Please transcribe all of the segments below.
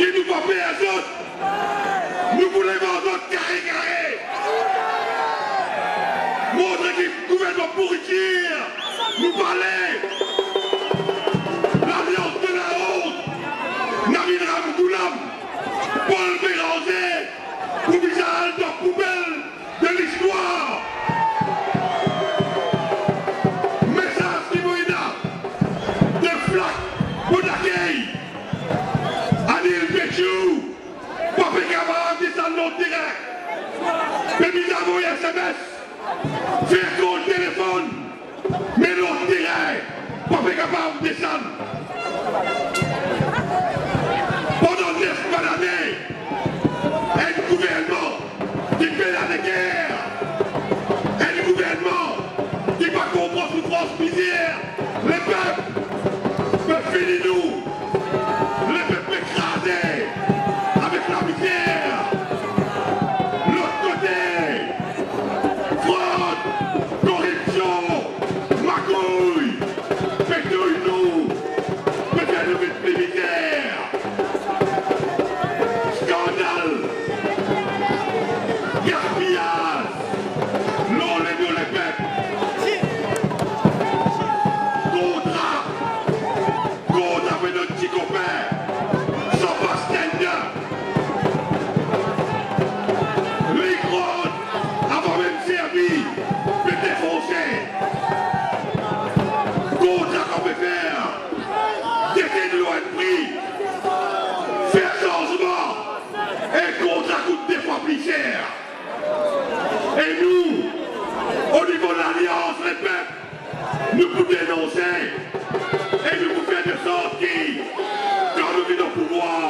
Combien d'autres Nous voulons voir carré carré. Montre équipe gouvernement pourriture Nous parler L'alliance de la honte Nabil Ramgoulam Paul Béranger visage dans poubelle de l'histoire. Message Timoïna de Flac Mais avons un SMS Faire compte téléphone. Mais l'autre direct Papé Kamara descend Pendant neuf d'années Un gouvernement qui fait la guerre Un gouvernement qui va comprendre souffrance misère Les peuples peuvent finir nous et contrat coûte des fois plus cher. Et nous, au niveau de l'Alliance, les peuples, nous vous dénoncer et nous vous faire de sortir quand nous venons pouvoir.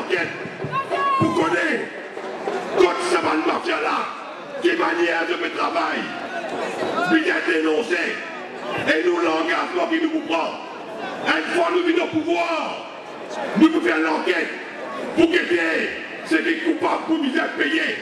L'enquête pour connaître quand ça va le mafia là, qui manière de me travail, puis d'être dénoncé, et nous l'engagement qui nous prend. Une fois nous venons au pouvoir, nous pouvons faire l'enquête pour que ceux qui sont coupables pour nous payer.